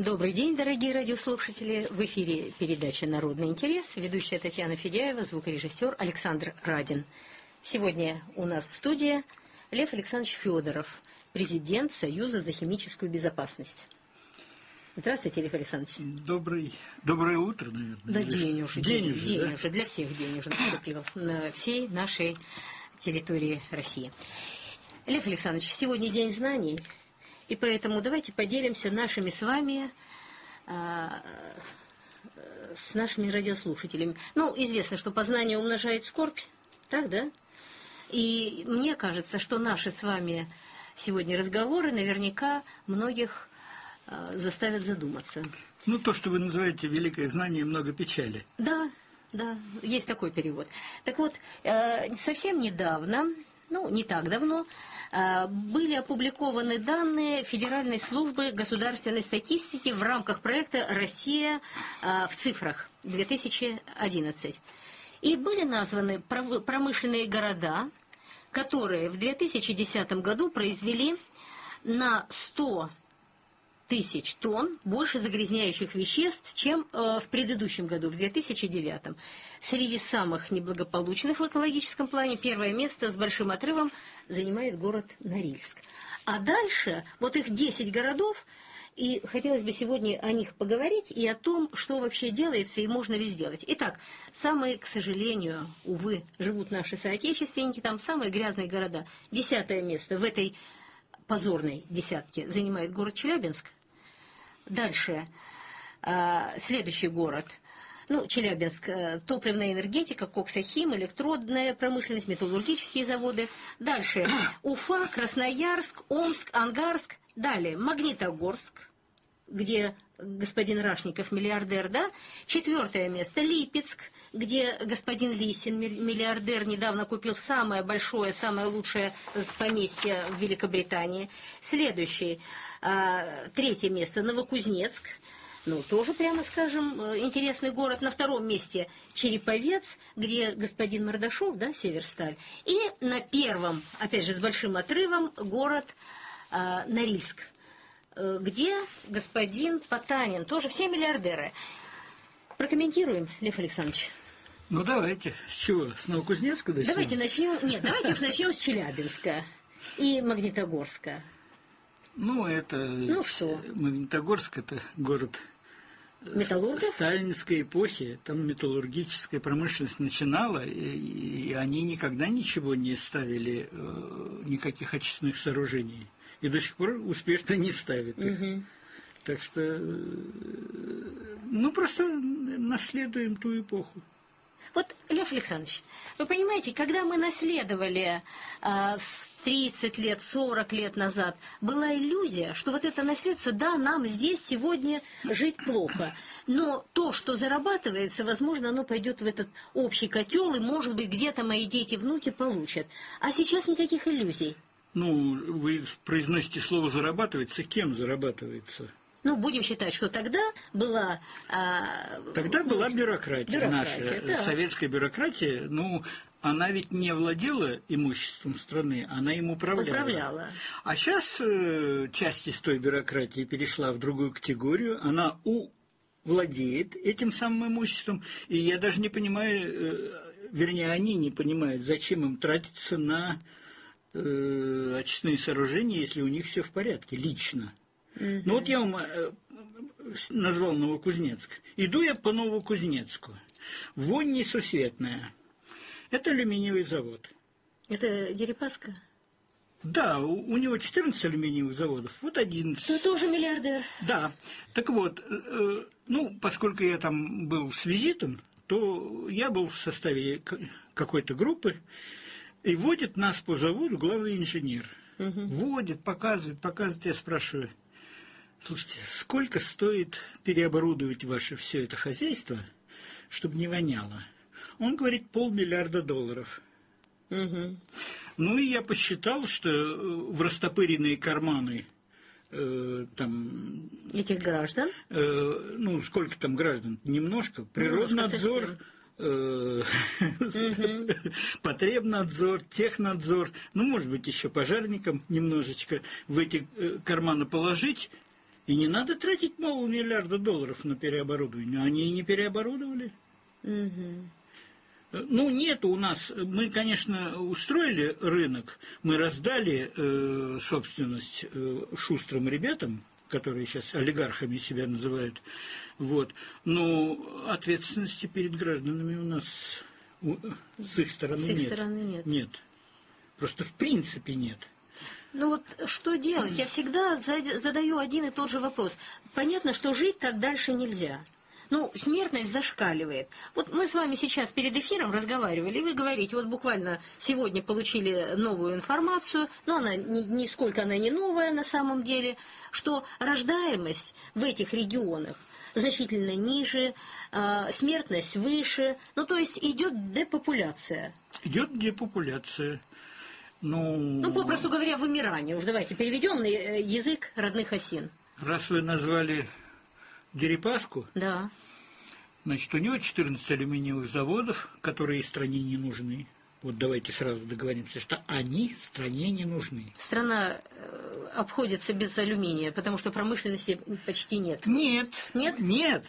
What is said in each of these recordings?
Добрый день, дорогие радиослушатели. В эфире передача «Народный интерес». Ведущая Татьяна Федяева, звукорежиссер Александр Радин. Сегодня у нас в студии Лев Александрович Федоров, президент Союза за химическую безопасность. Здравствуйте, Лев Александрович. Добрый, доброе утро, наверное. Да, день уже. День, день уже, день да? уже. Для всех день уже наступил на всей нашей территории России. Лев Александрович, сегодня день знаний, и поэтому давайте поделимся нашими с вами э, с нашими радиослушателями. Ну, известно, что познание умножает скорбь, так, да? И мне кажется, что наши с вами сегодня разговоры наверняка многих а, заставят задуматься. Ну, то, что вы называете великое знание, много печали. Да, да, есть такой перевод. Так вот, э, совсем недавно, ну, не так давно, э, были опубликованы данные Федеральной службы государственной статистики в рамках проекта «Россия э, в цифрах» 2011. И были названы промышленные города, которые в 2010 году произвели на 100 тысяч тонн больше загрязняющих веществ, чем э, в предыдущем году, в 2009. Среди самых неблагополучных в экологическом плане первое место с большим отрывом занимает город Норильск. А дальше вот их 10 городов, и хотелось бы сегодня о них поговорить и о том, что вообще делается и можно ли сделать. Итак, самые, к сожалению, увы, живут наши соотечественники, там самые грязные города. Десятое место в этой позорной десятке занимает город Челябинск. Дальше, а, следующий город. Ну, Челябинск, э, топливная энергетика, коксохим, электродная промышленность, металлургические заводы. Дальше, Уфа, Красноярск, Омск, Ангарск. Далее, Магнитогорск, где господин Рашников миллиардер, да? Четвертое место Липецк, где господин Лисин, ми- миллиардер, недавно купил самое большое, самое лучшее поместье в Великобритании. Следующий, а, третье место Новокузнецк. Ну, тоже, прямо скажем, э, интересный город. На втором месте Череповец, где господин Мордашов, да, Северсталь. И на первом, опять же, с большим отрывом, город а, Норильск э, где господин Потанин, тоже все миллиардеры. Прокомментируем, Лев Александрович. Ну, давайте. С чего? С Новокузнецка до Давайте начнем. Нет, давайте уж начнем с Челябинска и Магнитогорска. Ну, это... Ну, что? Магнитогорск – это город Металлургов? сталинской эпохи. Там металлургическая промышленность начинала, и, и они никогда ничего не ставили, э, никаких очистных сооружений. И до сих пор успешно не ставят их. Так что, э, ну, просто наследуем ту эпоху. Вот, Лев Александрович, вы понимаете, когда мы наследовали а, с 30 лет, 40 лет назад, была иллюзия, что вот это наследство, да, нам здесь сегодня жить плохо, но то, что зарабатывается, возможно, оно пойдет в этот общий котел, и, может быть, где-то мои дети, внуки получат. А сейчас никаких иллюзий. Ну, вы произносите слово «зарабатывается». Кем зарабатывается? Ну, будем считать, что тогда была... а, Тогда была бюрократия, Бюрократия, наша, да. советская бюрократия. Ну, она ведь не владела имуществом страны, она им управляла. Управляла. А сейчас часть из той бюрократии перешла в другую категорию, она у владеет этим самым имуществом, и я даже не понимаю, э, вернее, они не понимают, зачем им тратиться на э, очистные сооружения, если у них все в порядке, лично. Ну вот я вам э, назвал Новокузнецк. Иду я по Новокузнецку. Вонь несусветная. Это алюминиевый завод. Это Дерипаска? Да, у, у него 14 алюминиевых заводов, вот 11. Ты тоже миллиардер. Да, так вот, э, ну, поскольку я там был с визитом, то я был в составе какой-то группы, и водит нас по заводу главный инженер. Водит, показывает, показывает, я спрашиваю, слушайте, сколько стоит переоборудовать ваше все это хозяйство, чтобы не воняло? Он говорит, полмиллиарда долларов. Мгм. Ну и я посчитал, что э, в растопыренные карманы э, там, Этих граждан. э, ну сколько там граждан, немножко, природнадзор, э, потребнадзор, технадзор, ну может быть еще пожарникам немножечко в эти э, карманы положить, И не надо тратить мол миллиарда долларов на переоборудование. Они и не переоборудовали. Мгм. Ну, нет у нас. Мы, конечно, устроили рынок, мы раздали э, собственность э, шустрым ребятам, которые сейчас олигархами себя называют. Вот. Но ответственности перед гражданами у нас с их стороны С их нет. стороны нет. Нет. Просто в принципе нет. Ну вот что делать? Я всегда за- задаю один и тот же вопрос. Понятно, что жить так дальше нельзя. Ну, смертность зашкаливает. Вот мы с вами сейчас перед эфиром разговаривали, и вы говорите, вот буквально сегодня получили новую информацию, но она ни- нисколько она не новая на самом деле, что рождаемость в этих регионах значительно ниже, а, смертность выше, ну то есть идет депопуляция. Идет депопуляция. Ну, Ну, попросту говоря, вымирание. Уж давайте переведем на э, язык родных осин. раз вы назвали Дерипаску, Да. Значит, у него 14 алюминиевых заводов, которые стране не нужны. Вот давайте сразу договоримся, что они стране не нужны. Страна э, обходится без алюминия, потому что промышленности почти нет. Нет. Нет? Нет.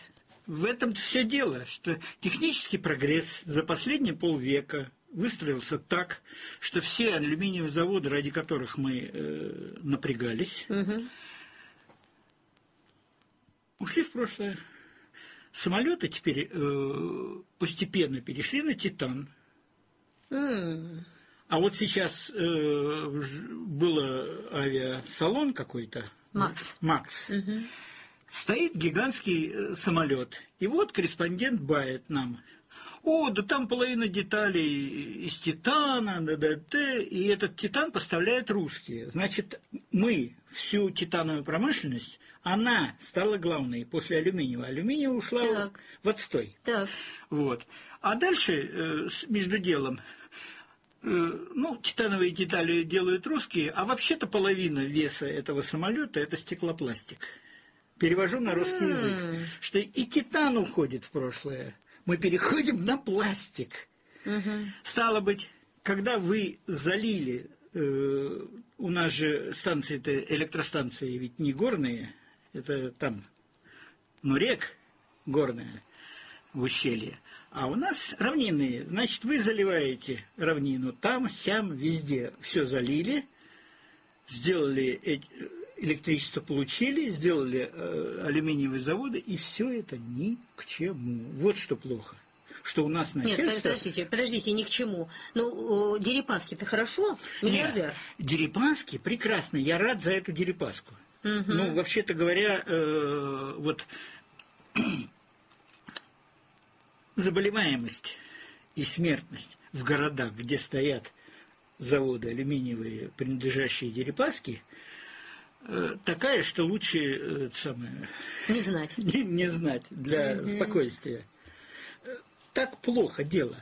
В этом все дело, что технический прогресс за последние полвека выстроился так, что все алюминиевые заводы, ради которых мы э, напрягались, Мгм. ушли в прошлое. Самолеты теперь э, постепенно перешли на титан. А вот сейчас э, было авиасалон какой-то. Макс. Макс. Мгм. Стоит гигантский э, самолет. И вот корреспондент бает нам. О, да там половина деталей из титана, ДДТ, и этот титан поставляют русские. Значит, мы всю титановую промышленность, она стала главной после алюминиевой. Алюминиевая ушла Так. в отстой. Так. Вот. А дальше, э, между делом, ну, титановые детали делают русские, а вообще-то половина веса этого самолета – это стеклопластик. Перевожу на русский язык. Что и титан уходит в прошлое. Мы переходим на пластик. Мгм. Стало быть, когда вы залили, э, у нас же станции-то, электростанции ведь не горные, это там, ну, рек горная в ущелье, а у нас равнинные. Значит, вы заливаете равнину там, сям, везде. Все залили, сделали эти- электричество получили, сделали э, алюминиевые заводы, и все это ни к чему. Вот что плохо. Что у нас Нет, начальство... подождите, подождите, ни к чему. Ну, Дерипаски-то хорошо, миллиардер. Нет, Дерипаски прекрасно, я рад за эту Дерипаску. Мгм. Ну, вообще-то говоря, э, вот заболеваемость и смертность в городах, где стоят заводы алюминиевые, принадлежащие Дерипаске, э, такая, что лучше э, самое, Не знать. не, не знать для спокойствия. Э, Так плохо дело.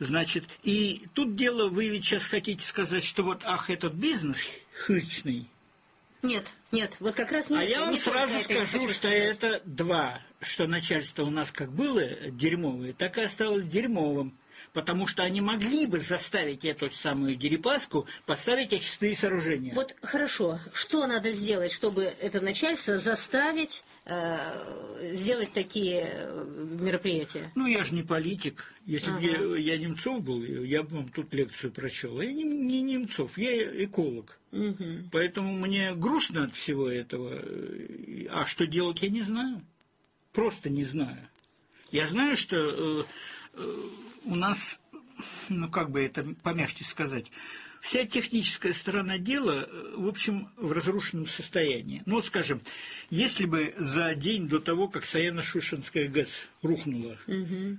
Значит, и тут дело, вы ведь сейчас хотите сказать, что вот, ах, этот бизнес хычный. Нет, нет, вот как раз не А я вам не сразу скажу, что сказать. это два, что начальство у нас как было дерьмовое, так и осталось дерьмовым. Потому что они могли бы заставить эту самую Дерипаску поставить очистные сооружения. Вот хорошо, что надо сделать, чтобы это начальство заставить э, сделать такие э, мероприятия? Ну, я же не политик. Если бы Ага. я, я Немцов был, я бы вам тут лекцию прочел. Я не, не Немцов, я эколог. Мгм. Поэтому мне грустно от всего этого. А что делать, я не знаю. Просто не знаю. Я знаю, что э, э, у нас, ну как бы это помягче сказать, вся техническая сторона дела, э, в общем, в разрушенном состоянии. Ну вот, скажем, если бы за день до того, как Саяно-Шушенская ГЭС рухнула, э,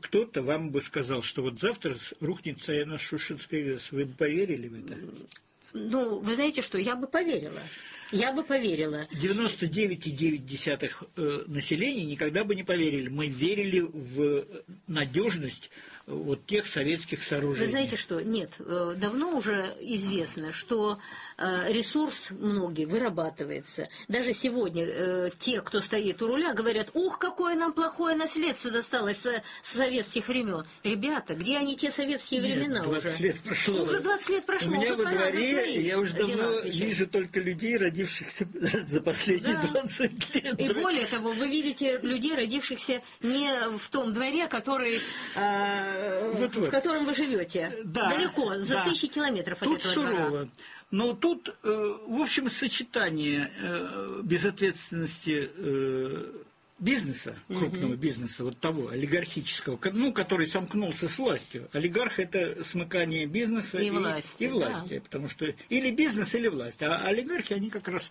кто-то вам бы сказал, что вот завтра рухнет Саяно-Шушенская ГЭС, вы бы поверили в это? Ну, вы знаете что, я бы поверила. Я бы поверила. 99,9% э, населения никогда бы не поверили. Мы верили в надежность э, вот тех советских сооружений. Вы знаете что? Нет, э, давно уже известно, что э, ресурс многие вырабатывается. Даже сегодня э, те, кто стоит у руля, говорят, ух, какое нам плохое наследство досталось с советских времен. Ребята, где они те советские Нет, времена 20 уже? лет прошло. Уже 20 лет прошло, У меня уже во дворе, я уже давно вижу только людей, родившихся за за последние Да. 20 лет. И более того, вы видите людей, родившихся не в том дворе, который, э, Вот-вот. в котором вы живете. Да, Далеко, за да. тысячи километров от Тут этого сурово. двора. Но тут, э, в общем, сочетание э, безответственности э, бизнеса, крупного бизнеса, вот того, олигархического, ко- ну, который сомкнулся с властью. Олигарх – это смыкание бизнеса И власти, и да. власти, потому что или бизнес, или власть. А олигархи, они как раз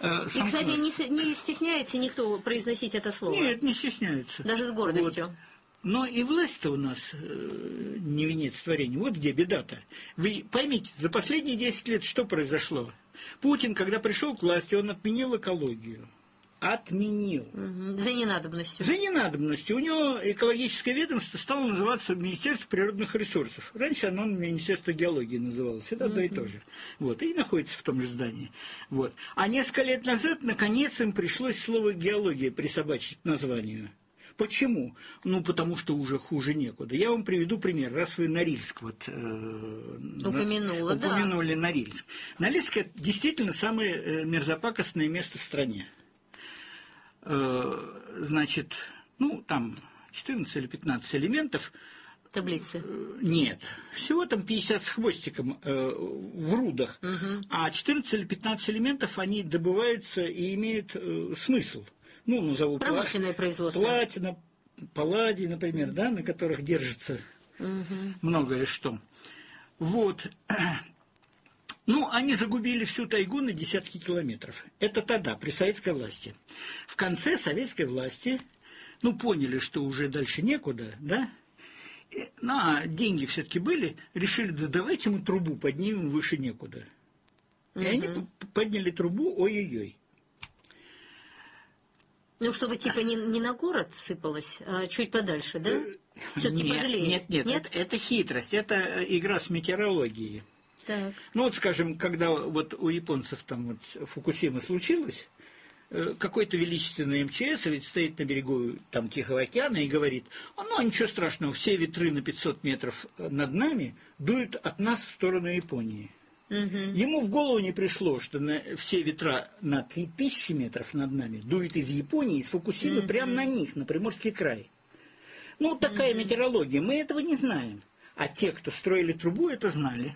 э, И, кстати, не, не стесняется никто произносить это слово. Нет, не стесняются. Даже с гордостью. Вот. Но и власть-то у нас э, не венец творения. Вот где беда-то. Вы поймите, за последние 10 лет что произошло? Путин, когда пришел к власти, он отменил экологию. Отменил. Мгм. За ненадобностью. За ненадобностью. У него экологическое ведомство стало называться Министерство природных ресурсов. Раньше оно Министерство геологии называлось. Это одно и то же. Вот. И находится в том же здании. Вот. А несколько лет назад, наконец, им пришлось слово геология присобачить к названию. Почему? Ну, потому что уже хуже некуда. Я вам приведу пример. Раз вы Норильск вот, э, на- Упомянула, да. упомянули Норильск. Норильск – это действительно самое э, мерзопакостное место в стране. Э, значит, ну, там 14 или 15 элементов. Таблицы. Э, Нет, всего там 50 с хвостиком э, в рудах. А 14 или 15 элементов, они добываются и имеют э, смысл. Ну, назову Промышленное производство. Платина, палладий, например, да, на которых держится многое что. Вот. Ну, они загубили всю тайгу на десятки километров. Это тогда, при советской власти. В конце советской власти, ну, поняли, что уже дальше некуда, да, ну, а деньги все-таки были, решили, да давайте мы трубу поднимем выше некуда. И они подняли трубу, ой-ой-ой. Ну, чтобы типа не, не на город сыпалось, а чуть подальше, да? Все-таки Э, нет, пожалели. нет, нет, Нет? Это, это хитрость, это э, игра с метеорологией. Так. Ну вот, скажем, когда вот у японцев там вот Фукусима случилось, э, какой-то величественный МЧС ведь стоит на берегу там Тихого океана и говорит, а ну ничего страшного, все ветры на 500 метров над нами дуют от нас в сторону Японии. Мгм. Ему в голову не пришло, что на все ветра на 3000 метров над нами дуют из Японии, из Фукусимы, прямо на них, на Приморский край. Ну, такая метеорология. Мы этого не знаем. А те, кто строили трубу, это знали.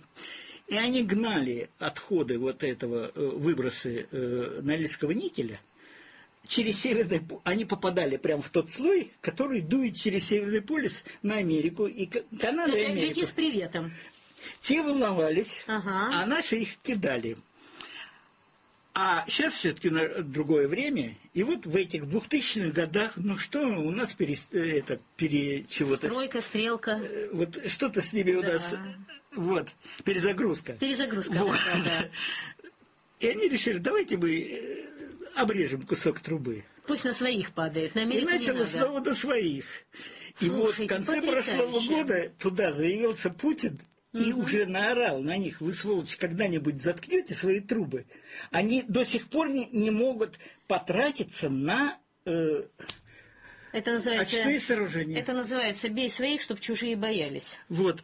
И они гнали отходы вот этого, э, выбросы э, норильского никеля, через Северный по- они попадали прямо в тот слой, который дует через Северный полюс на Америку и Канаду и Америку. с приветом. Те волновались, Ага. а наши их кидали. А сейчас все-таки другое время, и вот в этих 2000-х годах, ну что у нас пере, э, это, пере, чего-то, Стройка, стрелка, э, вот что-то с ними у Да. нас, э, вот, перезагрузка. перезагрузка. Вот. такая, да. И они решили, давайте мы э, обрежем кусок трубы. Пусть на своих падает, на И Америку не начало снова до своих. И вот в Слушайте, конце потрясающе. прошлого года туда заявился Путин и уже наорал на них, вы, сволочи, когда-нибудь заткнете свои трубы. Они до сих пор не, не могут потратиться на э, Это называется... очные сооружения. Это называется «бей своих, чтобы чужие боялись». Вот,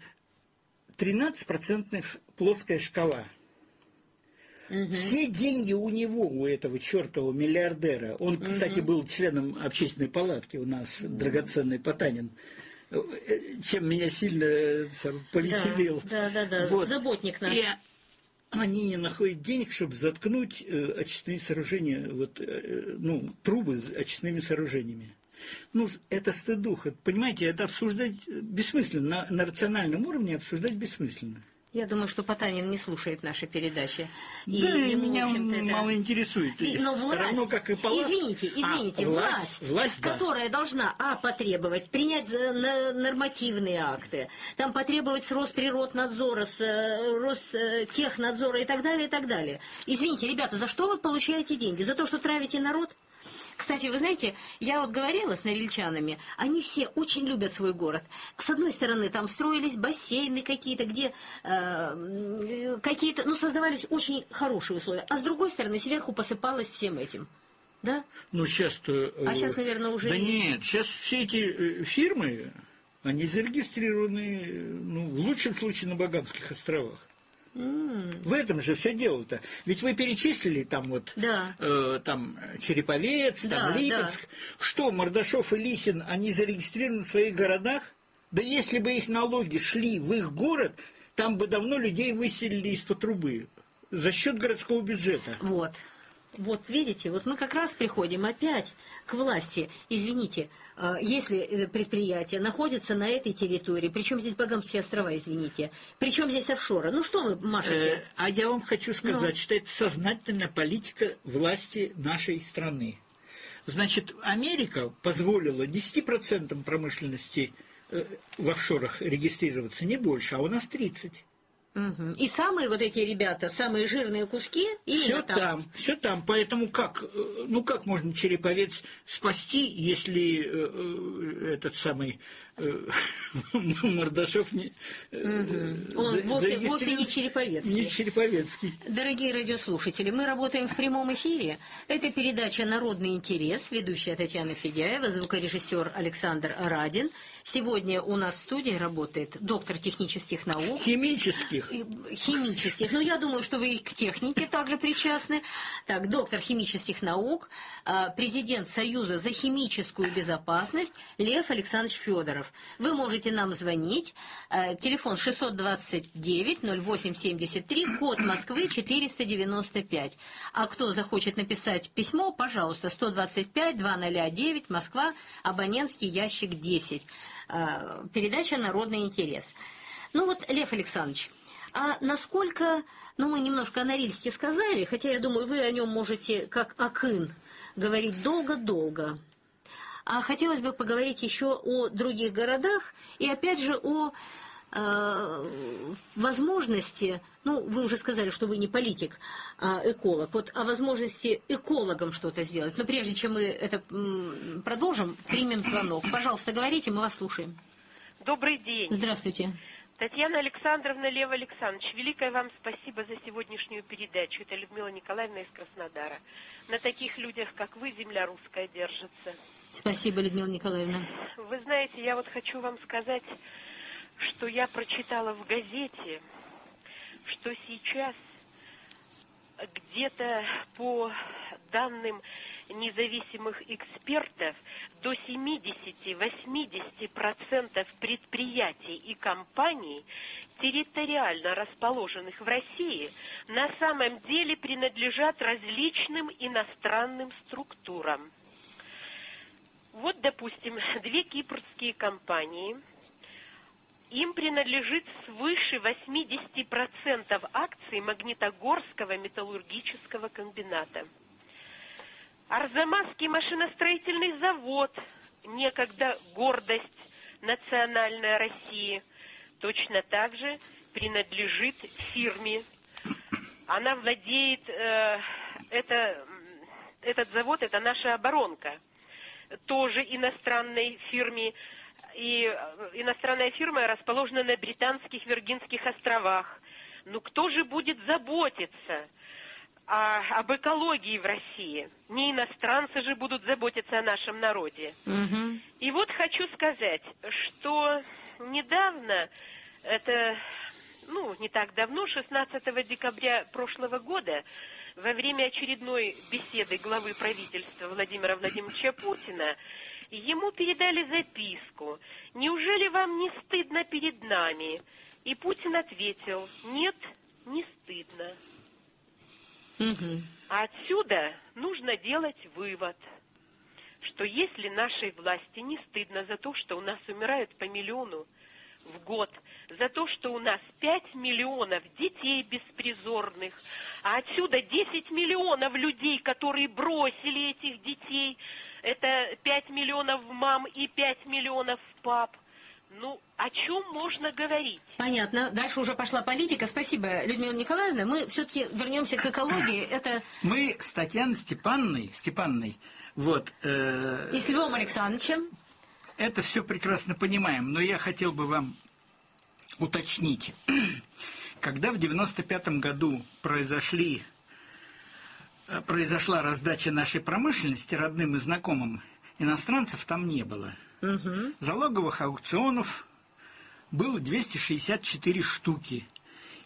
13% плоская шкала. Все деньги у него, у этого чертового миллиардера. Он, кстати, был членом общественной палатки у нас, драгоценный Потанин. Э, Чем меня сильно э, сам, повеселил. Да, да, да, да. Заботник наш. И они не находят денег, чтобы заткнуть э, очистные сооружения, вот, э, ну, трубы с очистными сооружениями. Ну, это стыдуха. Понимаете, это обсуждать э, бессмысленно. На, на рациональном уровне обсуждать бессмысленно. Я думаю, что Потанин не слушает наши передачи. И да, ему, меня это- мало интересует. И- Но власть, Равно как и палат- извините, извините, А, власть, власть, власть, да. которая должна, а, потребовать, принять нормативные акты, там потребовать с Росприроднадзора, с э, Ростехнадзора и так далее, и так далее. Извините, ребята, за что вы получаете деньги? За то, что травите народ? Кстати, вы знаете, я вот говорила с норильчанами, они все очень любят свой город. С одной стороны, там строились бассейны какие-то, где э, какие-то, ну, создавались очень хорошие условия, а с другой стороны, сверху посыпалось всем этим. Да? Ну, сейчас-то... А э, щас, наверное, уже Да и- нет, сейчас все эти э, фирмы, они зарегистрированы, э, ну, в лучшем случае, на Багамских островах. В этом же все дело-то. Ведь вы перечислили там вот Да. э, там Череповец, Да, там Липецк. Что, Мордашов и Лисин, они зарегистрированы в своих городах? Да если бы их налоги шли в их город, там бы давно людей выселили из-под трубы за счет городского бюджета. Вот. Вот видите, вот мы как раз приходим опять к власти. Извините, если э, предприятие находится на этой территории, причем здесь Багамские острова, извините, причем здесь офшоры, ну что вы машете? Э, а я вам хочу сказать, Ну. что это сознательная политика власти нашей страны. Значит, Америка позволила 10% промышленности э, в офшорах регистрироваться, не больше, а у нас 30%. Мгм. И самые вот эти ребята, самые жирные куски, Все там. там, все там. Поэтому как, э, ну как можно Череповец спасти, если э, э, этот самый э, Мордашов не... э, Он за- вовсе, вовсе не череповецкий. Не Череповецкий. Дорогие радиослушатели, мы работаем в прямом эфире. Это передача «Народный интерес», ведущая Татьяна Федяева, звукорежиссер Александр Радин. Сегодня у нас в студии работает доктор технических наук, Химических. и- химических. Ну, я думаю, что вы и к технике также причастны. Так, доктор химических наук, а, президент Союза за химическую безопасность Лев Александрович Федоров. Вы можете нам звонить. а, Телефон 629-0873, код Москвы 495. А кто захочет написать письмо, пожалуйста, 125-209, Москва, абонентский ящик 10. А, Передача «Народный интерес». Ну вот, Лев Александрович, а насколько, ну мы немножко о Норильске сказали, хотя я думаю, вы о нем можете, как Акын, говорить долго-долго. А хотелось бы поговорить еще о других городах и опять же о э, возможности, ну, вы уже сказали, что вы не политик, а эколог, вот о возможности экологам что-то сделать. Но прежде чем мы это продолжим, примем звонок. Пожалуйста, говорите, мы вас слушаем. Добрый день. Здравствуйте. Татьяна Александровна, Лев Александрович, великое вам спасибо за сегодняшнюю передачу. Это Людмила Николаевна из Краснодара. На таких людях, как вы, земля русская держится. Спасибо, Людмила Николаевна. Вы знаете, я вот хочу вам сказать, что я прочитала в газете, что сейчас где-то по данным независимых экспертов до 70-80% предприятий и компаний, территориально расположенных в России, на самом деле принадлежат различным иностранным структурам. Вот, допустим, две кипрские компании. Им принадлежит свыше 80% акций Магнитогорского металлургического комбината. Арзамасский машиностроительный завод, некогда гордость национальной России, точно так же принадлежит фирме. Она владеет, э, это, этот завод, это наша оборонка тоже иностранной фирме. И э, иностранная фирма расположена на Британских Виргинских островах. Ну кто же будет заботиться о- об экологии в России? Не иностранцы же будут заботиться о нашем народе. Мгм. И вот хочу сказать, что недавно, это, ну, не так давно, 16 декабря прошлого года, во время очередной беседы главы правительства Владимира Владимировича Путина, ему передали записку «Неужели вам не стыдно перед нами?» И Путин ответил «Нет, не стыдно». Мгм. А отсюда нужно делать вывод, что если нашей власти не стыдно за то, что у нас умирают по миллиону в год, за то, что у нас 5 миллионов детей беспризорных, а отсюда 10 миллионов людей, которые бросили этих детей, это 5 миллионов мам и 5 миллионов пап. Ну, о чем можно говорить? Понятно. Дальше уже пошла политика. Спасибо, Людмила Николаевна. Мы все-таки вернемся к экологии. Это Мы с Татьяной Степанной, Степанной, вот, э, и с Львом Александровичем. Это все прекрасно понимаем, но я хотел бы вам уточнить. Когда в 95 году произошли, э, произошла раздача нашей промышленности родным и знакомым, иностранцев там не было. Мгм. Залоговых аукционов было 264 штуки.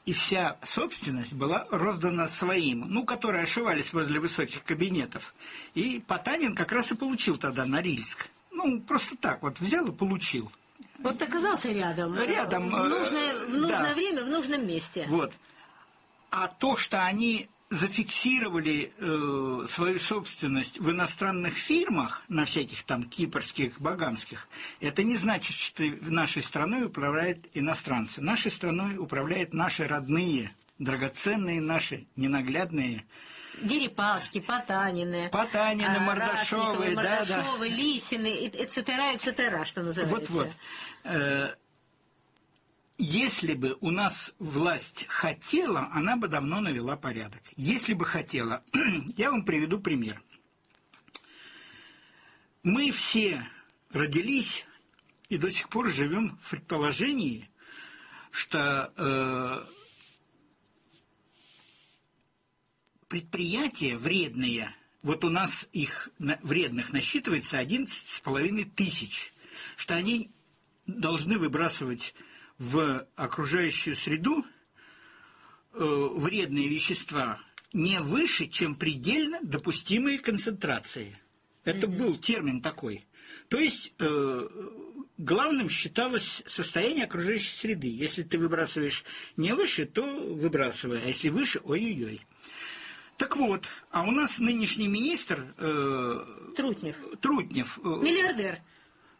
и вся собственность была роздана своим, ну, которые ошивались возле высоких кабинетов. И Потанин как раз и получил тогда Норильск. Ну, просто так вот взял и получил. Вот оказался рядом. Рядом, В нужное, э, в нужное да. время, в нужном месте. Вот. А то, что они зафиксировали э, свою собственность в иностранных фирмах, на всяких там кипрских, багамских, это не значит, что нашей страной управляют иностранцы. Нашей страной управляют наши родные, драгоценные наши, ненаглядные Дерипаски, Потанины. Потанины, а, Мордашовы, да, да. Лисины, эцетера, эцетера, что называется. Вот-вот. Э, Если бы у нас власть хотела, она бы давно навела порядок. Если бы хотела, я вам приведу пример. Мы все родились и до сих пор живем в предположении, что э, предприятия вредные, вот у нас их вредных насчитывается 11,5 тысяч, что они должны выбрасывать в окружающую среду э, вредные вещества не выше, чем предельно допустимые концентрации. Это был термин такой. То есть э, главным считалось состояние окружающей среды. Если ты выбрасываешь не выше, то выбрасывай, а если выше, ой-ой-ой. Так вот, а у нас нынешний министр э, Трутнев. Трутнев, э, Миллиардер.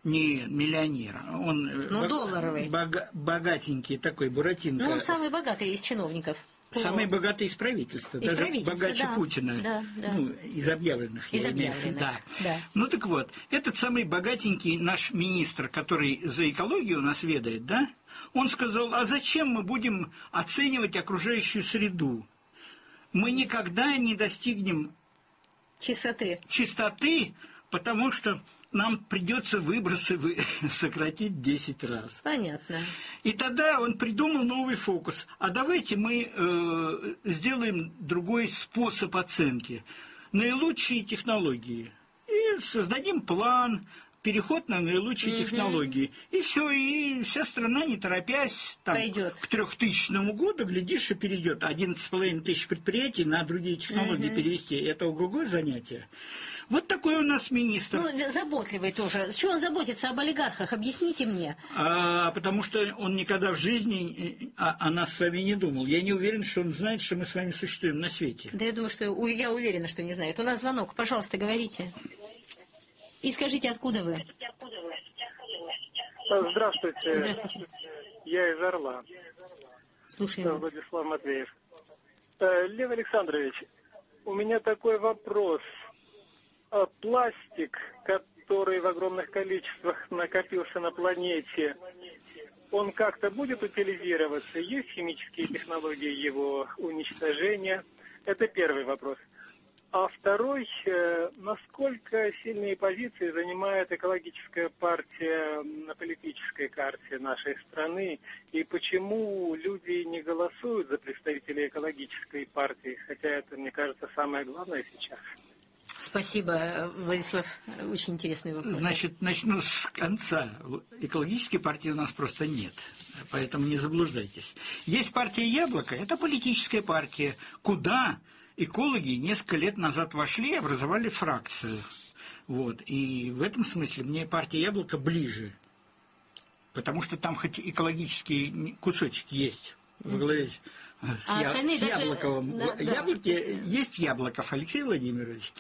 не миллионер, он э, Ну, бо- долларовый. бога- богатенький такой, Буратинка. Ну, он самый богатый из чиновников. Самый богатый из правительства, Из даже правительства, богаче да. Путина. Да, да. Ну, из объявленных. Из я имею объявленных, Да. да. Ну так вот, этот самый богатенький наш министр, который за экологию у нас ведает, да, он сказал, а зачем мы будем оценивать окружающую среду? Мы никогда не достигнем Чистоты. чистоты, потому что нам придется выбросы вы- сократить 10 раз. Понятно. И тогда он придумал новый фокус. А давайте мы э, сделаем другой способ оценки. Наилучшие технологии. И создадим план, переход на наилучшие технологии. И все, и вся страна, не торопясь, там, Пойдет. к 3000 году, глядишь, и перейдет. 11,5 тысяч предприятий на другие технологии перевести. Это ого занятие. Вот такой у нас министр. Ну, заботливый тоже. Чего он заботится об олигархах? Объясните мне. А, потому что он никогда в жизни э, о, о нас с вами не думал. Я не уверен, что он знает, что мы с вами существуем на свете. Да я думаю, что я уверена, что не знает. У нас звонок. Пожалуйста, говорите. И скажите, откуда вы? А, Здравствуйте. Здравствуйте. Я из Орла, Слушаем вас. Владислав Матвеев. Э, Лев Александрович, у меня такой вопрос. А Пластик, который в огромных количествах накопился на планете, он как-то будет утилизироваться? Есть химические технологии его уничтожения? Это первый вопрос. А второй, э, насколько сильные позиции занимает экологическая партия на политической карте нашей страны, и почему люди не голосуют за представителей экологической партии, хотя это, мне кажется, самое главное сейчас. Спасибо, Владислав. Очень интересный вопрос. Значит, начну с конца. Экологической партии у нас просто нет, поэтому не заблуждайтесь. Есть партия «Яблоко», это политическая партия, куда экологи несколько лет назад вошли и образовали фракцию. Вот. И в этом смысле мне партия «Яблоко» ближе, потому что там хоть экологические кусочки есть во главе с, А я- с Яблоковым. да, да. Яблоки, есть Яблоков Алексей Владимирович.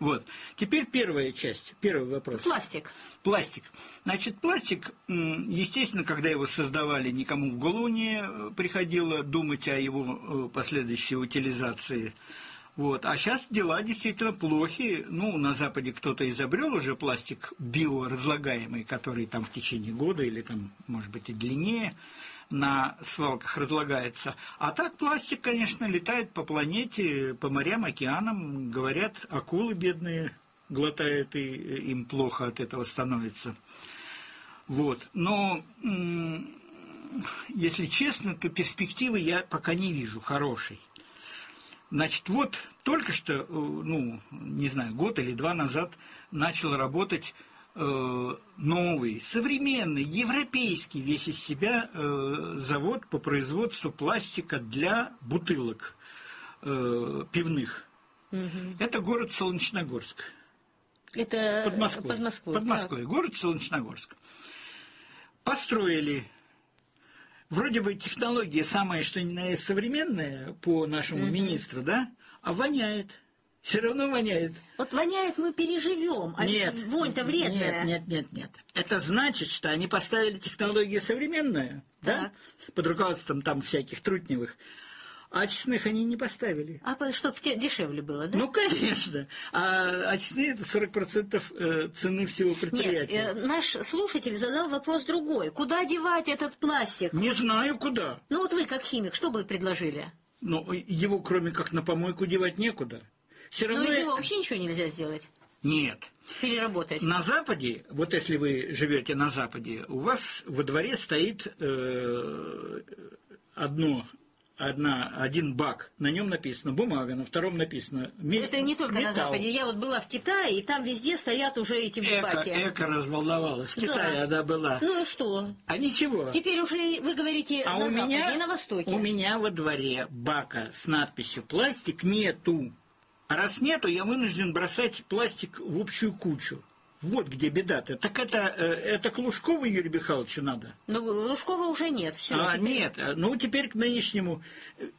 Вот. Теперь первая часть, первый вопрос. Пластик. Пластик. Значит, пластик, естественно, когда его создавали, никому в голову не э, приходило думать о его э, последующей утилизации. Вот. А сейчас дела действительно плохи. Ну, на Западе кто-то изобрел уже пластик биоразлагаемый, который там в течение года или там, может быть, и длиннее на свалках разлагается. А так пластик, конечно, летает по планете, по морям, океанам. Говорят, акулы бедные глотают, и э, им плохо от этого становится. Вот. Но, если честно, то перспективы я пока не вижу хорошей. Значит, вот только что, э, ну, не знаю, год или два назад начал работать э, новый, современный, европейский весь из себя э, завод по производству пластика для бутылок э, пивных. Это город Солнечногорск. Это Под Москвой. Под Москвой. Под так. Москвой. Город Солнечногорск. Построили. Вроде бы технология самая, что есть современная по нашему министру, да? А воняет. Все равно воняет. Вот воняет, мы переживем, а нет. вонь-то вредная. Нет, нет, нет, нет. Это значит, что они поставили технологию современную, да? Под руководством там всяких трутневых. А очистных они не поставили. А чтобы дешевле было, да? Ну, конечно. А очистные – это 40% э, цены всего Нет, предприятия. э, наш слушатель задал вопрос другой. Куда девать этот пластик? Не знаю, куда. Ну вот вы, как химик, что бы предложили? Но его, кроме как на помойку, девать некуда. Все Ну равно... из него вообще ничего нельзя сделать, Нет. переработать. На Западе, вот если вы живете на Западе, у вас во дворе стоит э, одно, одна, один бак. На нем написано бумага, на втором написано ме- Это не только на металл. Западе. Я вот была в Китае, и там везде стоят уже эти Эко, баки. эко разволновалась. В Да. Китае она была. Ну и что? А ничего. Теперь уже вы говорите А на у Западе меня, и на Востоке. у меня во дворе бака с надписью «Пластик нету». А раз нету, я вынужден бросать пластик в общую кучу. Вот где беда-то. Так это, э, это к Лужкову Юрию Михайловичу надо? Ну, Лужкова уже нет. Все, а, нет, э, ну теперь к нынешнему.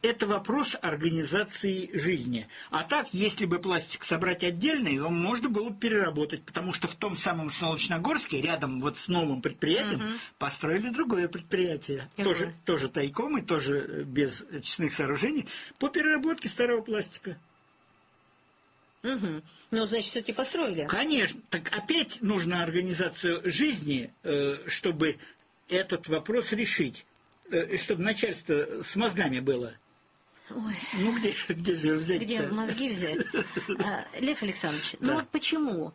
Это вопрос организации жизни. А так, если бы пластик собрать отдельно, его можно было бы переработать, потому что в том самом Солнечногорске, рядом вот с новым предприятием, построили другое предприятие. Какое? Тоже, тоже тайком и тоже без очистных сооружений, по переработке старого пластика. Угу. Ну, значит, все-таки построили. Конечно. Так опять нужна организация жизни, э, чтобы этот вопрос решить. Э, Чтобы начальство с мозгами было. Ой. Ну где, где же взять? Где мозги взять? А, Лев Александрович, ну вот почему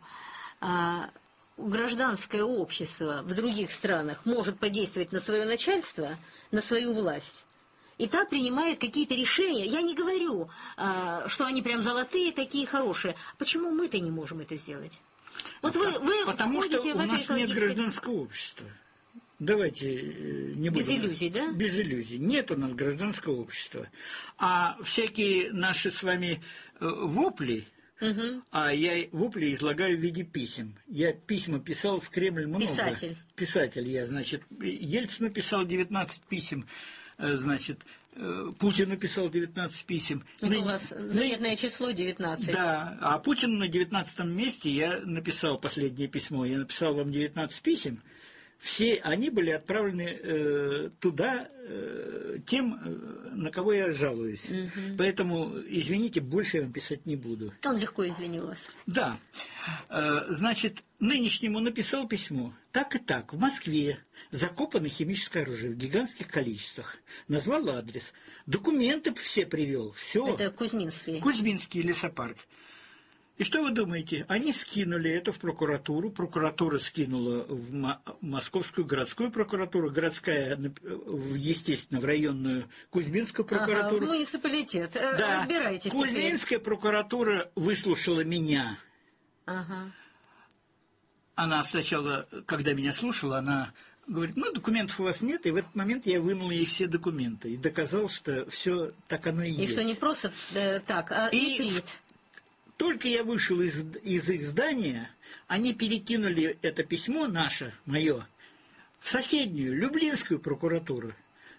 а, гражданское общество в других странах может подействовать на свое начальство, на свою власть, и та принимает какие-то решения. Я не говорю, а, что они прям золотые, такие хорошие. Почему мы-то не можем это сделать? Вот вы, вы Потому что у нас нет экологическое- гражданского общества. Давайте э, не Без будем- иллюзий, да? Без иллюзий. Нет у нас гражданского общества. А всякие наши с вами э, вопли, Мгм. а я вопли излагаю в виде писем. Я письма писал в Кремль много. Писатель. Писатель я, значит. Ельцину писал 19 писем, значит, э, Путину писал 19 писем. Вот Ны- у вас ны- заветное число 19. Да, а Путин на 19 месте я написал последнее письмо. Я написал вам 19 писем. Все они были отправлены э, туда э, тем, э, на кого я жалуюсь. Поэтому, извините, больше я вам писать не буду. Он легко извинил вас. Да, Э, значит, нынешнему написал письмо. Так и так, в Москве закопано химическое оружие в гигантских количествах. Назвал адрес. Документы все привел. Все. Это Кузьминский. Кузьминский лесопарк. И что вы думаете? Они скинули это в прокуратуру, прокуратура скинула в Мо- Московскую городскую прокуратуру, городская, в- естественно, в районную Кузьминскую Ага, прокуратуру. в муниципалитет. Э, Да. Разбирайтесь теперь. Кузьминская прокуратура выслушала меня. Ага. Она сначала, когда меня слушала, она говорит, ну, документов у вас нет, и в этот момент я вынул ей все документы и доказал, что все так оно и, И есть. что не просто э, так, а И иприт. Только я вышел из, из их здания, они перекинули это письмо наше, мое, в соседнюю, Люблинскую прокуратуру.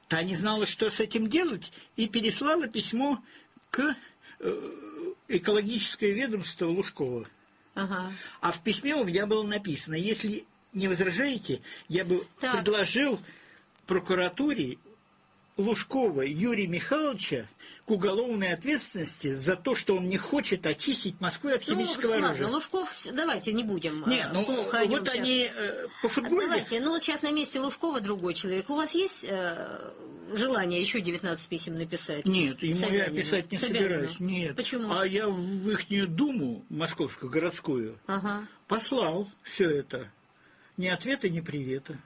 Та не знала, что с этим делать, и переслала письмо к э, экологическое ведомство Лужкова. Ага. А в письме у меня было написано, если не возражаете, я бы Так. предложил прокуратуре Лужкова Юрия Михайловича к уголовной ответственности за то, что он не хочет очистить Москву от химического ну, оружия. Лужков, давайте не будем. э, Нет, ну плохо о вот они э, по футболу... Давайте, ну вот сейчас на месте Лужкова другой человек. У вас есть э, желание еще 19 писем написать? Нет, ему я Собянину? писать не Собянину? собираюсь. Нет. Почему? А я в ихнюю думу, московскую городскую, Ага. послал все это. Ни ответа, ни привета.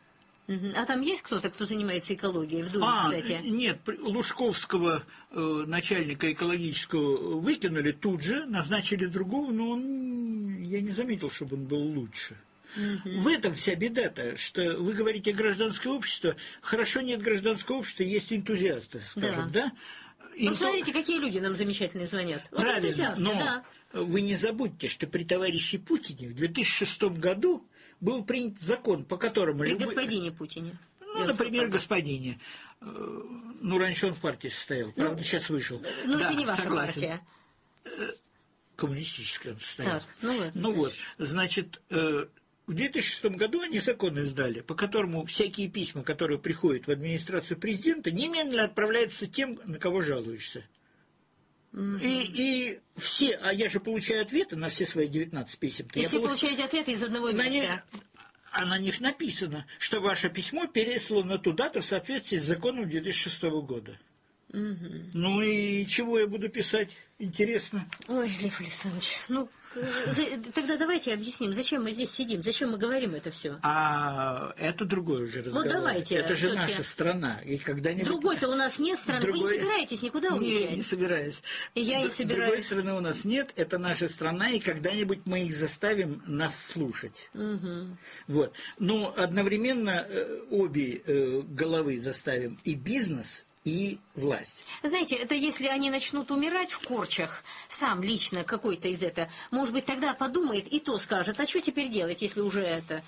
А там есть кто-то, кто занимается экологией в Думе, А, кстати? нет, Лужковского э, начальника экологического выкинули тут же, назначили другого, но он, я не заметил, чтобы он был лучше. В этом вся беда-то, что вы говорите гражданское общество, хорошо нет гражданского общества, есть энтузиасты, скажем, да? Ну, Энту- смотрите, какие люди нам замечательные звонят. Вот Правильно, но да. вы не забудьте, что при товарище Путине в 2006 году был принят закон, по которому... При любой- господине Путине. Ну, Я например, вот господине. Э, Ну, раньше он в партии состоял, правда, сейчас вышел. Ну, Да, это не ваша согласен. партия. Коммунистическая он состоял. Так, ну ладно. Ну вот, значит, э, в 2006 году они закон издали, по которому всякие письма, которые приходят в администрацию президента, немедленно отправляются тем, на кого жалуешься. И, и все, а я же получаю ответы на все свои 19 писем. И все получаете ответы из одного на них, места. а на них написано, что ваше письмо переслано туда-то в соответствии с законом 2006 года. Ну и чего я буду писать? Интересно. Ой, Лев Александрович, ну, тогда давайте объясним, зачем мы здесь сидим, зачем мы говорим это все. А это другой уже разговор. давайте, Это же наша страна. И когда-нибудь... Другой-то у нас нет страны, вы Другой- не собираетесь никуда Не, уезжать. не собираюсь. И я не Д- собираюсь. Другой страны у нас нет, это наша страна, и когда-нибудь мы их заставим нас слушать. Мгм. Вот. Но одновременно э, обе э, головы заставим и бизнес, и власть. Знаете, это если они начнут умирать в корчах, сам лично какой-то из это, может быть, тогда подумает и то скажет, а что теперь делать, если уже это...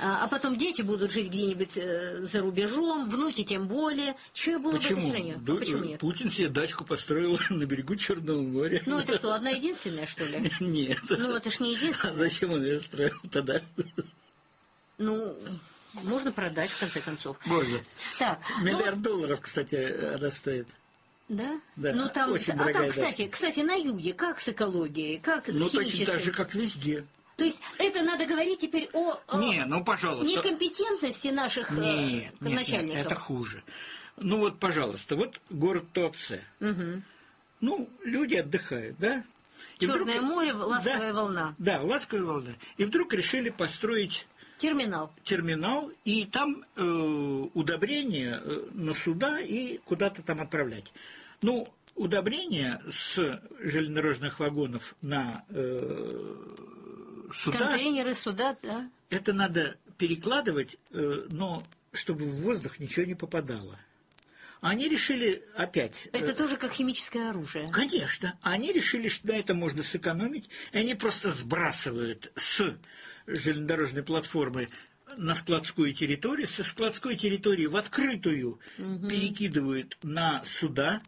А а потом дети будут жить где-нибудь э, за рубежом, внуки тем более. Что было в этой Почему? стране? Ду- Почему нет? Путин себе дачку построил на берегу Черного моря. Ну, это что, одна единственная, что ли? Нет. Ну, это ж не А единственная. зачем он ее строил тогда? Ну, можно продать, в конце концов. Можно. Так, ну, Миллиард долларов, кстати, она стоит. Да? Да, Ну, там, очень а там, кстати, кстати, на юге, как с экологией, как Ну, с точно химической? так же, как везде. То есть это надо говорить теперь о, о Не, ну, пожалуйста. некомпетентности наших э, Нет, нет, нет, начальников. это хуже. Ну вот, пожалуйста, вот город Туапсе. Мгм. Ну, люди отдыхают, да? И Черное вдруг- море, ласковая Да, волна. Да, ласковая волна. И вдруг решили построить Терминал. терминал, и там э, удобрения э, на суда и куда-то там отправлять. Ну, удобрения с железнодорожных вагонов на э, суда, Контейнеры, суда, да. это надо перекладывать, э, но чтобы в воздух ничего не попадало. Они решили опять... э, Это тоже как химическое оружие. Конечно. Они решили, что на это можно сэкономить, и они просто сбрасывают с железнодорожной платформы на складскую территорию, со складской территории в открытую перекидывают на суда,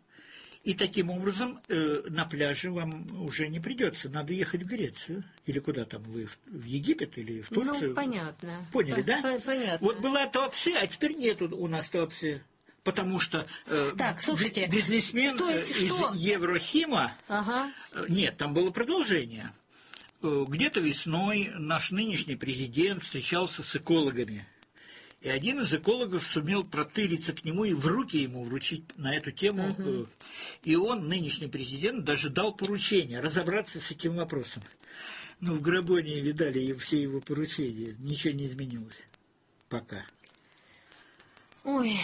и таким образом э, на пляже вам уже не придется. Надо ехать в Грецию. Или куда там вы? В, в Египет или в Турцию? Ну, понятно. Поняли, По- да? по- Понятно. Вот была Туапсе, а теперь нету у нас Туапсе. Потому что э, Так, слушайте, би- бизнесмен то есть э, из что? Еврохима, Ага. э, нет, там было продолжение. Э, Где-то весной наш нынешний президент встречался с экологами. И один из экологов сумел протыриться к нему и в руки ему вручить на эту тему. э, И он, нынешний президент, даже дал поручение разобраться с этим вопросом. Но в гробу они видали все его поручения. Ничего не изменилось. Пока. Ой.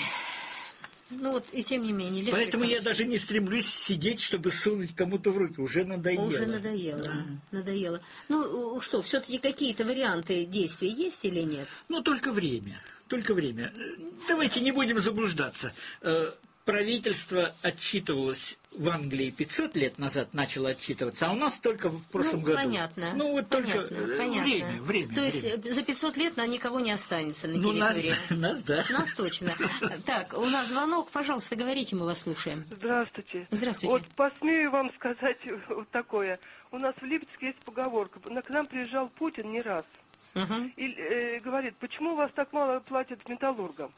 Ну вот, и тем не менее. Лев Поэтому я даже не стремлюсь сидеть, чтобы сунуть кому-то в руки. Уже надоело. Уже надоело. Да. Надоело. Ну, что, все-таки какие-то варианты действий есть или нет? Ну, только время. Только время. Э, Давайте не будем заблуждаться. Правительство отчитывалось в Англии 500 лет назад, начало отчитываться, а у нас только в прошлом ну, году. понятно. Ну, вот понятно, только э, понятно. время, время. То есть время. э, за 500 лет на никого не останется на Ну, нас, территории. нас, да. Нас точно. Так, у нас звонок, пожалуйста, говорите, мы вас слушаем. Здравствуйте. Здравствуйте. Вот посмею вам сказать вот такое. У нас в Липецке есть поговорка. На- К нам приезжал Путин не раз. Мгм. И э, говорит, почему у вас так мало платят металлургам?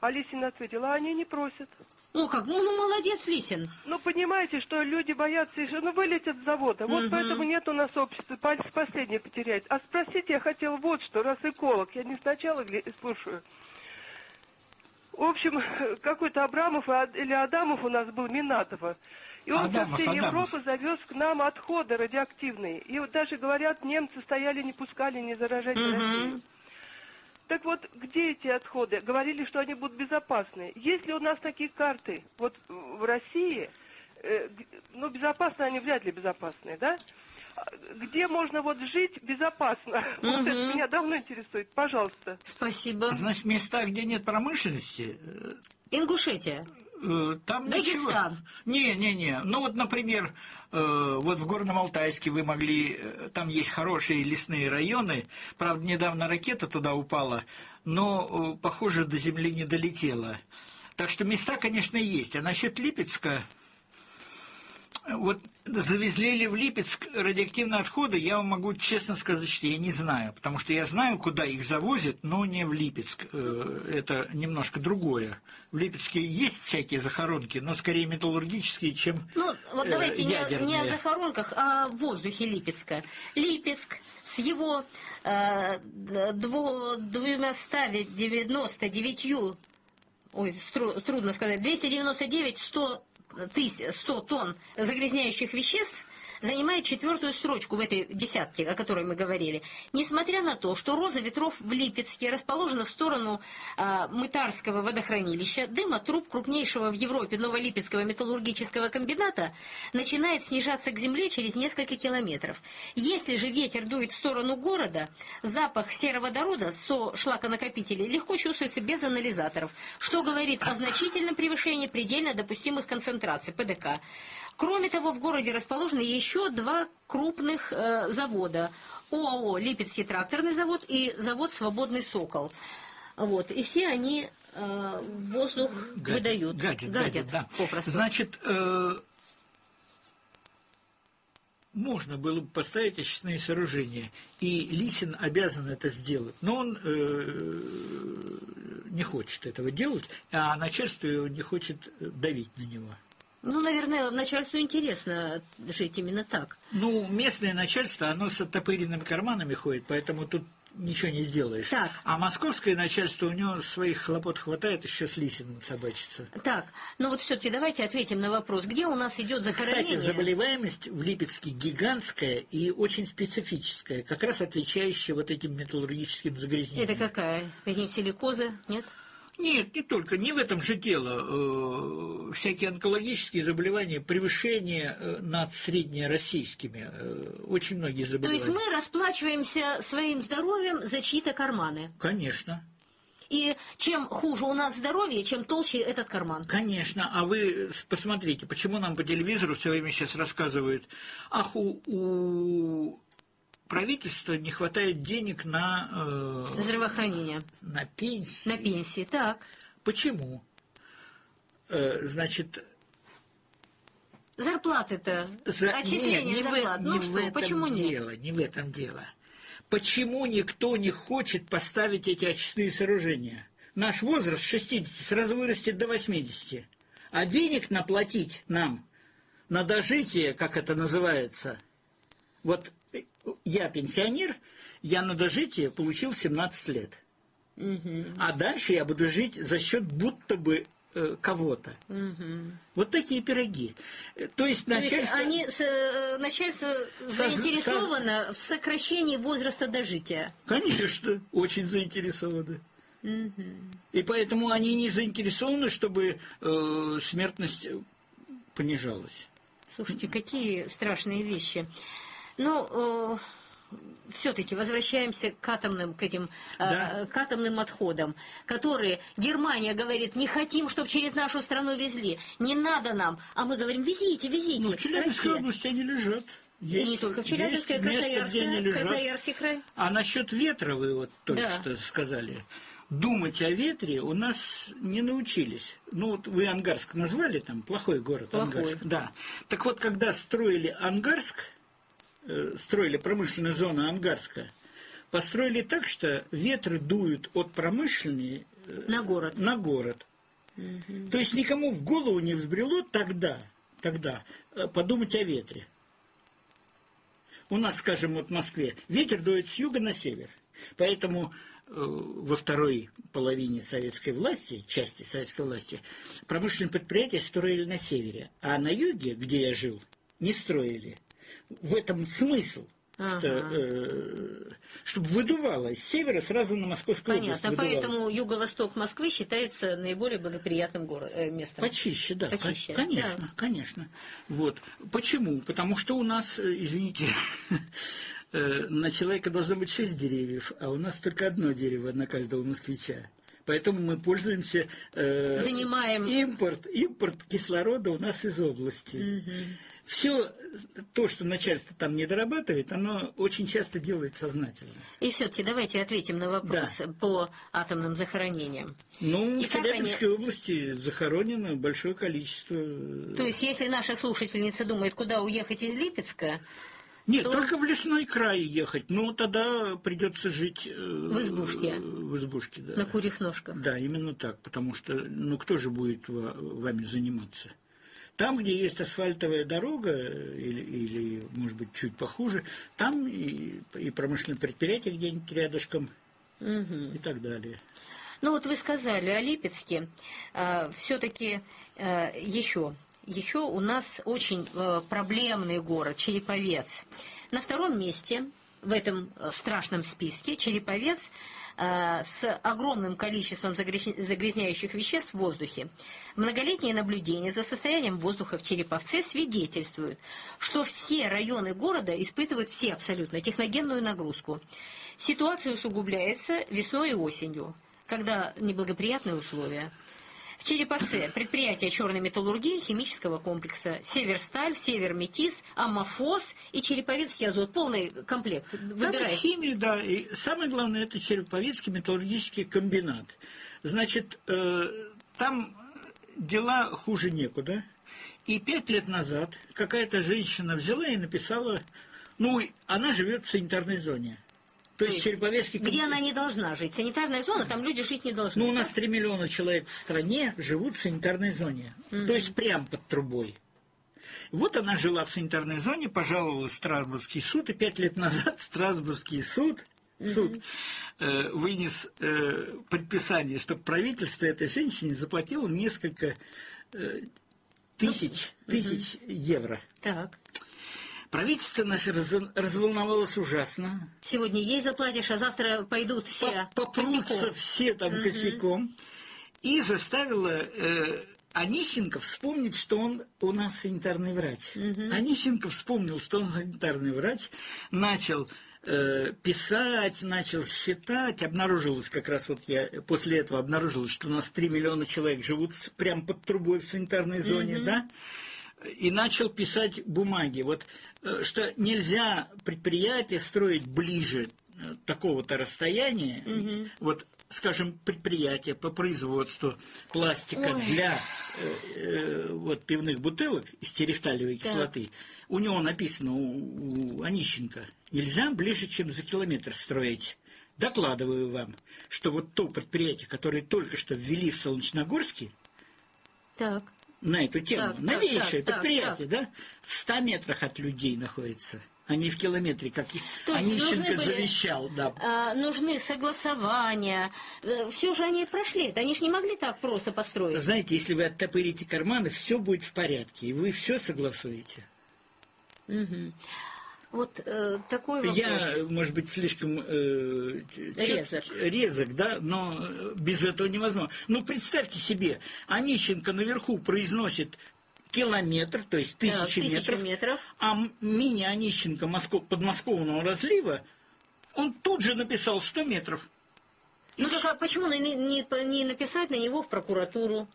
А Лисин ответила, а они не просят. Ну как, ну, ну молодец, Лисин. Ну, понимаете, что люди боятся, еще, ну, вылетят с завода. Вот поэтому нет у нас общества, палец последний потерять. А спросить я хотела вот что, раз эколог, я не сначала слушаю. В общем, какой-то Абрамов или Адамов у нас был, Минатова. И он Адамов, со всей Адамов. Европы завез к нам отходы радиоактивные. И вот даже, говорят, немцы стояли, не пускали, не заражать Россию. Так вот, где эти отходы? Говорили, что они будут безопасны. Есть ли у нас такие карты? Вот в России, э, ну, безопасны они вряд ли безопасные, да? где можно вот жить безопасно? Вот это меня давно интересует. Пожалуйста. Спасибо. Значит, места, где нет промышленности, Ингушетия. э, там Дагестан. ничего. Не, не, не. Ну вот, например, э, вот в Горном Алтайске вы могли, э, там есть хорошие лесные районы. Правда, недавно ракета туда упала, но, э, похоже, до земли не долетела. Так что места, конечно, есть. А насчет Липецка, вот завезли ли в Липецк радиоактивные отходы, я вам могу честно сказать, что я не знаю, потому что я знаю, куда их завозят, но не в Липецк. Э, Это немножко другое. В Липецке есть всякие захоронки, но скорее металлургические, чем Ну, вот э, давайте не, о- не о ядерные. захоронках, а о воздухе Липецка. Липецк с его э, дво, 299, ой, стру- трудно сказать, 299 100 тысяч, 100 тонн загрязняющих веществ занимает четвертую строчку в этой десятке, о которой мы говорили. Несмотря на то, что роза ветров в Липецке расположена в сторону а, Мытарского водохранилища, дым от труб крупнейшего в Европе Новолипецкого металлургического комбината начинает снижаться к земле через несколько километров. Если же ветер дует в сторону города, запах сероводорода со шлаконакопителей легко чувствуется без анализаторов, что говорит о значительном превышении предельно допустимых концентраций ПДК. Кроме того, в городе расположены еще два крупных э, завода. ОАО «Липецкий тракторный завод» и завод «Свободный Сокол». Вот. И все они э, воздух Гадят, выдают. Гадят, гадят, да. попросту. Значит, э, можно было бы поставить очистные сооружения, и Лисин обязан это сделать, но он э, не хочет этого делать, а начальство его не хочет давить на него. Ну, наверное, начальству интересно жить именно так. Ну, местное начальство, оно с оттопыренными карманами ходит, поэтому тут ничего не сделаешь. Так. А московское начальство, у него своих хлопот хватает еще с Лисиным собачиться. Так, ну вот все-таки давайте ответим на вопрос, где у нас идет захоронение? Кстати, заболеваемость в Липецке гигантская и очень специфическая, как раз отвечающая вот этим металлургическим загрязнениям. Это какая? Какие-нибудь силикозы? Нет? Нет, не только, не в этом же дело. Э, Всякие онкологические заболевания, превышение э, над среднероссийскими, э, очень многие То заболевания. есть мы расплачиваемся своим здоровьем за чьи-то карманы. Конечно, И чем хуже у нас здоровье, чем толще этот карман. конечно. А вы посмотрите, почему нам по телевизору все время сейчас рассказывают, ах, у, у правительства не хватает денег на, э, Здравоохранение. на пенсии. На пенсии. Так. Почему? Э, Значит, Зарплаты-то. за- Отчисление не, не в- зарплат. не ну в что, этом почему нет? дело, Не в этом дело. Почему никто не хочет поставить эти очистные сооружения? Наш возраст с 60 сразу вырастет до 80. А денег наплатить нам на дожитие, как это называется, вот я пенсионер, я на дожитие получил 17 лет. А дальше я буду жить за счет будто бы э, кого-то. Вот такие пироги. Э, То есть То есть начальство... они, с- э, начальство заинтересовано в сокращении возраста дожития. Конечно, очень заинтересованы. И поэтому они не заинтересованы, чтобы э, смертность понижалась. Слушайте, какие страшные вещи. Ну, все-таки возвращаемся к атомным, к этим, э, Да. к атомным отходам, которые Германия говорит, не хотим, чтобы через нашу страну везли, не надо нам, а мы говорим, везите, везите. Ну, в Челябинской Россия. области они лежат. И Есть- не только они Красноярская. Красноярский край. А насчет ветра вы вот только Да. что сказали. Думать о ветре у нас не научились. Ну, вот вы Ангарск назвали, там, плохой город Плохой. Ангарск. Да. Так вот, когда строили Ангарск, э, строили промышленную зону Ангарска, построили так, что ветры дуют от промышленной э, На город. на город. То есть никому в голову не взбрело тогда, тогда э, подумать о ветре. У нас, скажем, вот в Москве ветер дует с юга на север. Поэтому э, во второй половине советской власти, части советской власти, промышленные предприятия строили на севере, а на юге, где я жил, не строили. В этом смысл. Что, Ага. э, чтобы выдувало. С севера сразу на Московскую Понятно, область выдувало. поэтому юго-восток Москвы считается наиболее благоприятным горо- э, местом. Почище, да. Почище, кон- Конечно, да. конечно. Вот. Почему? Потому что у нас, э, извините, э, на человека должно быть шесть деревьев, а у нас только одно дерево на каждого москвича. Поэтому мы пользуемся э, Занимаем- импорт, импорт кислорода у нас из области. Все то, что начальство там не дорабатывает, оно очень часто делает сознательно. И все-таки давайте ответим на вопрос по атомным захоронениям. Ну, И в Челябинской области захоронено большое количество э, То есть, если наша слушательница думает, куда уехать из Липецка, Нет, то- только в лесной край ехать. Ну, тогда придется жить... э, В избушке. В избушке, да. на курьих ножках. Да, именно так. Потому что, ну, кто же будет ва- вами заниматься? Там, где есть асфальтовая дорога, э, или, или может быть, чуть похуже, там и, и промышленное предприятие где-нибудь рядышком и так далее. Ну вот вы сказали о Липецке. Все-таки еще, еще у нас очень э, проблемный город Череповец. На втором месте в этом э, страшном списке Череповец э, с огромным количеством загряз- загрязняющих веществ в воздухе. Многолетние наблюдения за состоянием воздуха в Череповце свидетельствуют, что все районы города испытывают все абсолютно техногенную нагрузку. Ситуация усугубляется весной и осенью, когда неблагоприятные условия. В Череповце предприятия черной металлургии химического комплекса «Северсталь», «Северметис», «Аммофос» и «Череповецкий азот». Полный комплект. Там Выбирай. химия, да. И самое главное, это Череповецкий металлургический комбинат. Значит, э, там дела хуже некуда. И пять лет назад какая-то женщина взяла и написала, ну, она живет в санитарной зоне. То есть, Череповецкий Где она не должна жить? Санитарная зона, там люди жить не должны. Ну, у нас 3 миллиона человек в стране живут в санитарной зоне. То есть прям под трубой. Вот она жила в санитарной зоне, пожаловалась в Страсбургский суд, и пять лет назад Страсбургский суд, суд э, вынес э, предписание, чтобы правительство этой женщине заплатило несколько э, тысяч, тысяч евро. Так. Правительство наше раз- разволновалось ужасно. Сегодня ей заплатишь, а завтра пойдут все По- попрутся косяком. все там косяком. И заставила э, Онищенко вспомнить, что он у нас санитарный врач. Онищенко вспомнил, что он санитарный врач, начал э, писать, начал считать. Обнаружилось как раз вот я после этого обнаружилось, что у нас 3 миллиона человек живут прямо под трубой в санитарной зоне, да? и начал писать бумаги. Вот что нельзя предприятие строить ближе э, такого-то расстояния. Вот, скажем, предприятие по производству пластика для э, э, вот пивных бутылок из терефталевой кислоты. У него написано у, у Онищенко, нельзя ближе, чем за километр строить. Докладываю вам, что вот то предприятие, которое только что ввели в Солнечногорске, Так. На эту тему. Так, так, Новейшее так, так, предприятие, да? В 100 метрах от людей находится, а не в километре, как То Онищенко должны были- завещал. Да. А, нужны согласования. Все же они прошли. это Они же не могли так просто построить. Знаете, если вы оттопырите карманы, все будет в порядке, и вы все согласуете. Вот э, такой вопрос. Я, может быть, слишком э, Резок. резок, да, но э, без этого невозможно. Ну, представьте себе, Онищенко наверху произносит километр, то есть тысячи тысячу метров, метров. а мини-Онищенко Москов- подмосковного разлива, он тут же написал 100 метров. Ну так а почему не, не- не написать на него в прокуратуру?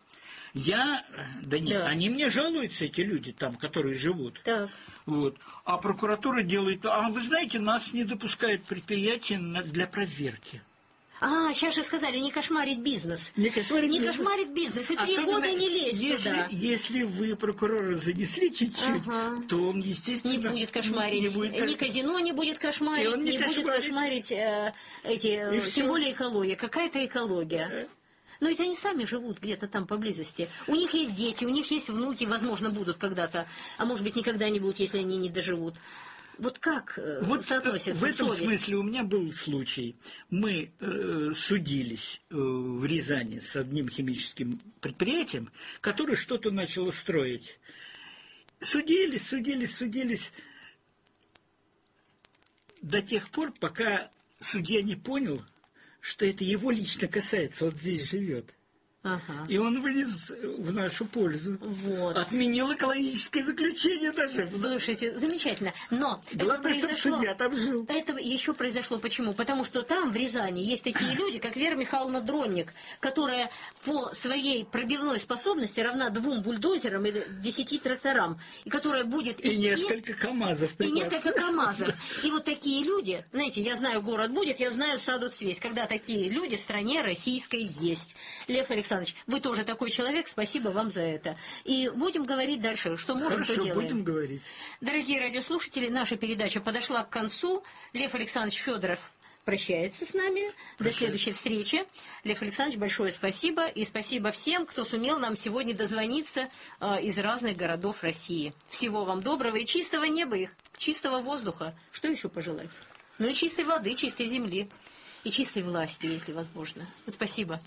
Я, да нет, Да. они мне жалуются, эти люди там, которые живут. Так. Вот. А прокуратура делает, а вы знаете, нас не допускают предприятия для проверки. А, сейчас же сказали, не кошмарить бизнес. Не кошмарить Не бизнес. кошмарить бизнес. И три года не лезть если, туда. Если вы прокурора занесли чуть-чуть, Ага. то он, естественно... Не будет кошмарить. Не будет Ни казино не будет кошмарить, не не, будет кошмарит. кошмарить э, эти, э, И тем всё. более экология. Какая-то экология. Но ведь они сами живут где-то там поблизости. У них есть дети, у них есть внуки, возможно, будут когда-то, а может быть, никогда не будут, если они не доживут. Вот как э, Вот соотносится в этом совесть? смысле у меня был случай. Мы э, судились э, в Рязани с одним химическим предприятием, которое что-то начало строить. Судились, судились, судились до тех пор, пока судья не понял, что это его лично касается, он здесь живет. Ага. И он вынес в нашу пользу. Вот. Отменил экологическое заключение даже. Слушайте, замечательно. Но Главное, это чтобы произошло... судья там жил. Это еще произошло почему? Потому что там, в Рязани, есть такие люди, как Вера Михайловна Дронник, которая по своей пробивной способности равна двум бульдозерам и десяти тракторам, и которая будет И идти- несколько КАМАЗов. и прекрасно. несколько КАМАЗов. И вот такие люди, знаете, я знаю, город будет, я знаю, садут свесь, когда такие люди в стране российской есть. Лев Александрович, вы тоже такой человек, спасибо вам за это. И будем говорить дальше, что можем, Хорошо, то делаем. будем говорить. Дорогие радиослушатели, наша передача подошла к концу. Лев Александрович Федоров прощается с нами. До следующей встречи. Лев Александрович, большое спасибо. И спасибо всем, кто сумел нам сегодня дозвониться э, из разных городов России. Всего вам доброго и чистого неба, и чистого воздуха. Что еще пожелать? Ну и чистой воды, чистой земли. И чистой власти, если возможно. Спасибо.